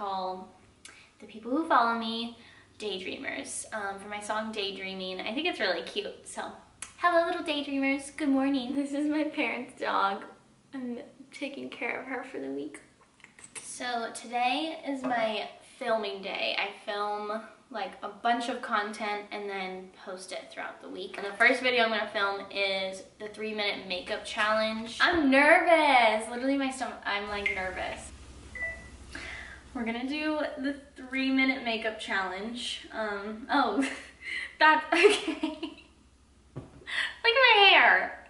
call the people who follow me daydreamers um, for my song Daydreaming. I think it's really cute. So, hello little daydreamers. Good morning. This is my parents' dog. I'm taking care of her for the week. So today is my filming day. I film like a bunch of content and then post it throughout the week. And the first video I'm gonna film is the three minute makeup challenge. I'm nervous. Literally my stomach, I'm like nervous. We're gonna do the three minute makeup challenge. Um, oh, that's, okay. Look at my hair.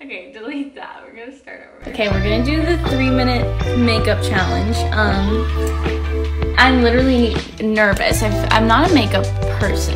Okay, delete that. We're gonna start over. Okay, we're gonna do the three minute makeup challenge. Um, I'm literally nervous. i am not a makeup person.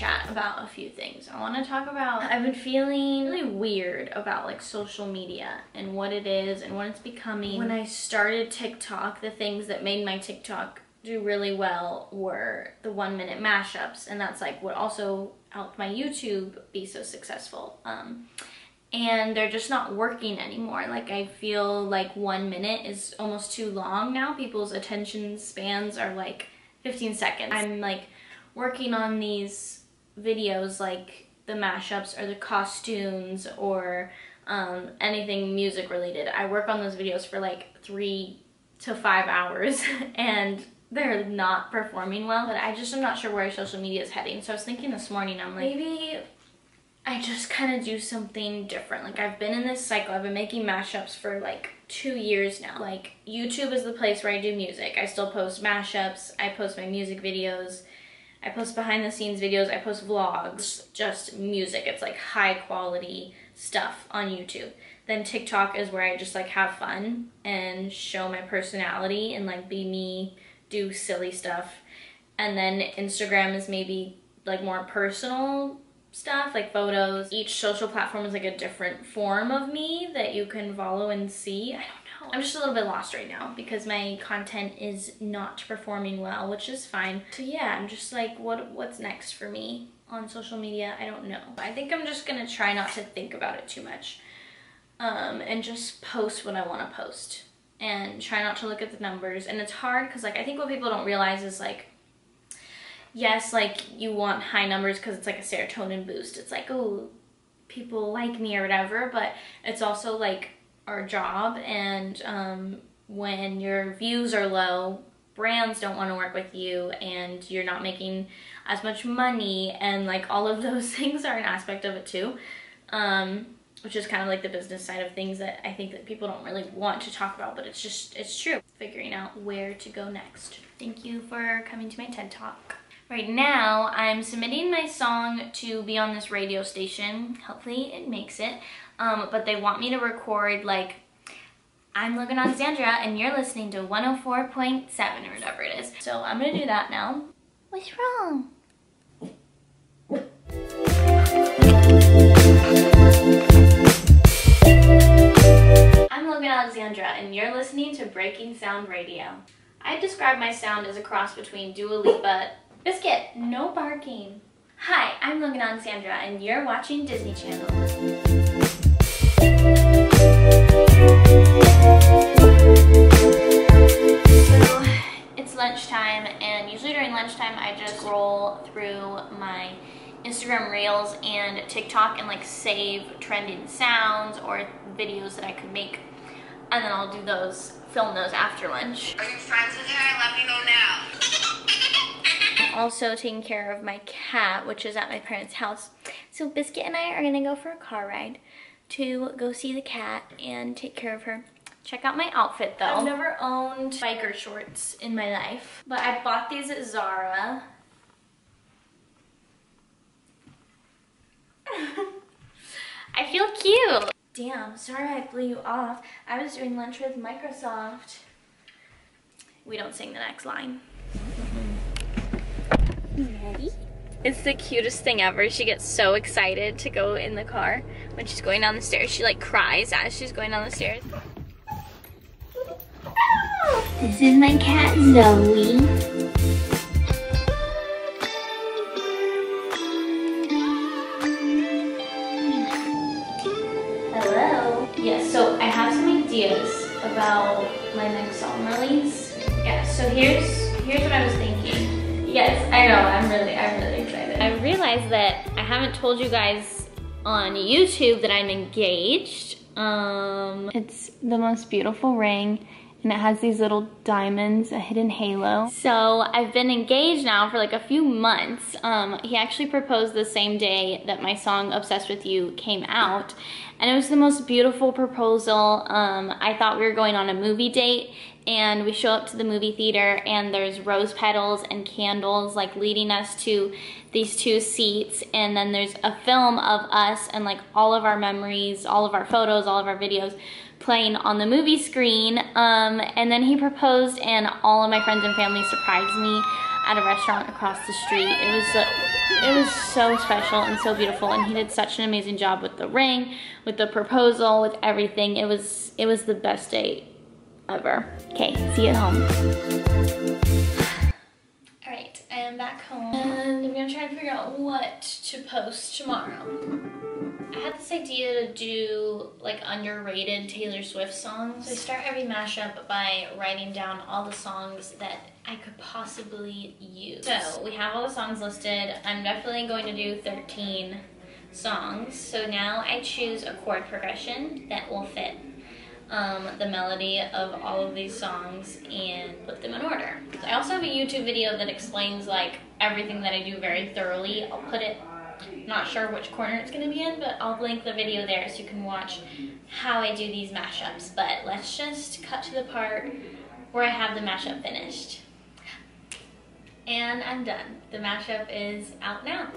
Chat about a few things. I want to talk about, I've been feeling really weird about like social media and what it is and what it's becoming. When I started TikTok, the things that made my TikTok do really well were the one minute mashups and that's like what also helped my YouTube be so successful. Um, and they're just not working anymore. Like I feel like one minute is almost too long now. People's attention spans are like 15 seconds. I'm like working on these videos like the mashups or the costumes or um, anything music related. I work on those videos for like three to five hours and they're not performing well. But I just am not sure where social media is heading. So I was thinking this morning, I'm like, maybe I just kind of do something different. Like I've been in this cycle. I've been making mashups for like two years now. Like YouTube is the place where I do music. I still post mashups. I post my music videos. I post behind the scenes videos. I post vlogs. Just music. It's like high quality stuff on YouTube. Then TikTok is where I just like have fun and show my personality and like be me, do silly stuff. And then Instagram is maybe like more personal stuff like photos. Each social platform is like a different form of me that you can follow and see. I don't know. I'm just a little bit lost right now because my content is not performing well, which is fine. So yeah, I'm just like, what what's next for me on social media? I don't know. I think I'm just gonna try not to think about it too much um, and just post what I wanna post and try not to look at the numbers. And it's hard because like I think what people don't realize is like yes, like you want high numbers because it's like a serotonin boost. It's like, oh, people like me or whatever, but it's also like our job. And um, when your views are low, brands don't want to work with you and you're not making as much money and like all of those things are an aspect of it too. Um, which is kind of like the business side of things that I think that people don't really want to talk about, but it's just, it's true. Figuring out where to go next. Thank you for coming to my TED Talk. Right now, I'm submitting my song to be on this radio station. Hopefully it makes it. Um, but they want me to record like, I'm Logan Alexandra and you're listening to 104.7 or whatever it is. So I'm gonna do that now. What's wrong? I'm Logan Alexandra and you're listening to Breaking Sound Radio. I describe my sound as a cross between Dua Lipa Biscuit, no barking. Hi, I'm Logan Alexandra, and you're watching Disney Channel. So, it's lunchtime, and usually during lunchtime I just scroll through my Instagram Reels and TikTok and like save trending sounds or videos that I could make. And then I'll do those, film those after lunch. Are you friends with her? Let me know now. Also taking care of my cat, which is at my parents' house. So Biscuit and I are gonna go for a car ride to go see the cat and take care of her. Check out my outfit though. I've never owned biker shorts in my life, but I bought these at Zara. I feel cute. Damn, sorry I blew you off. I was doing lunch with Microsoft. We don't sing the next line. Ready? It's the cutest thing ever. She gets so excited to go in the car when she's going down the stairs. She like cries as she's going down the stairs. This is my cat Zoe. Hello. Yeah, so I have some ideas about my next song release. Yeah, so here's here's what I was thinking. Yes, I know, I'm really, I'm really excited. I realized that I haven't told you guys on YouTube that I'm engaged. Um, it's the most beautiful ring and it has these little diamonds, a hidden halo. So I've been engaged now for like a few months. Um, he actually proposed the same day that my song Obsessed With You came out and it was the most beautiful proposal. Um, I thought we were going on a movie date and we show up to the movie theater and there's rose petals and candles like leading us to these two seats and then there's a film of us and like all of our memories, all of our photos, all of our videos playing on the movie screen. Um, and then he proposed and all of my friends and family surprised me at a restaurant across the street. It was it was so special and so beautiful and he did such an amazing job with the ring, with the proposal, with everything. It was it was the best date ever. Okay, see you at home. Alright, I am back home and I'm gonna try to figure out what to post tomorrow. I had this idea to do like underrated Taylor Swift songs. So I start every mashup by writing down all the songs that I could possibly use. So we have all the songs listed. I'm definitely going to do 13 songs. So now I choose a chord progression that will fit um, the melody of all of these songs and put them in order. I also have a YouTube video that explains like everything that I do very thoroughly. I'll put it not sure which corner it's going to be in, but I'll link the video there so you can watch how I do these mashups. But let's just cut to the part where I have the mashup finished. And I'm done. The mashup is out now.